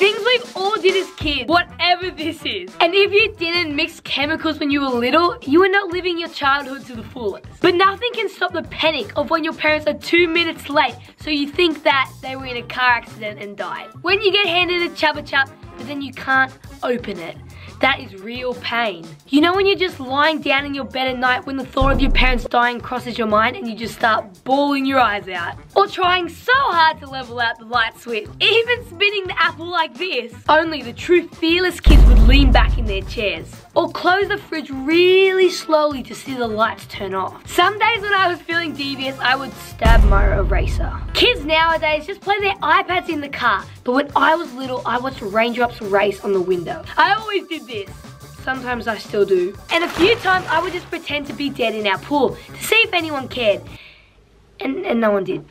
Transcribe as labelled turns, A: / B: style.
A: Things we've all did as kids, whatever this is. And if you didn't mix chemicals when you were little, you were not living your childhood to the fullest. But nothing can stop the panic of when your parents are two minutes late, so you think that they were in a car accident and died. When you get handed a Chupa Chup, but then you can't open it. That is real pain. You know when you're just lying down in your bed at night when the thought of your parents dying crosses your mind and you just start bawling your eyes out? Or trying so hard to level out the light switch, even spinning the apple like this. Only the true fearless kids would lean back in their chairs. Or close the fridge really slowly to see the lights turn off. Some days when I was feeling devious, I would stab my eraser. Kids nowadays just play their iPads in the car, but when I was little, I watched raindrops race on the window. I always did this. Sometimes I still do. And a few times I would just pretend to be dead in our pool to see if anyone cared. And, and no one did.